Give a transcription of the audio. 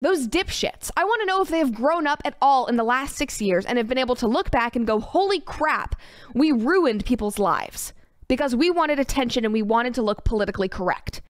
Those dipshits. I want to know if they have grown up at all in the last six years and have been able to look back and go, holy crap, we ruined people's lives because we wanted attention and we wanted to look politically correct.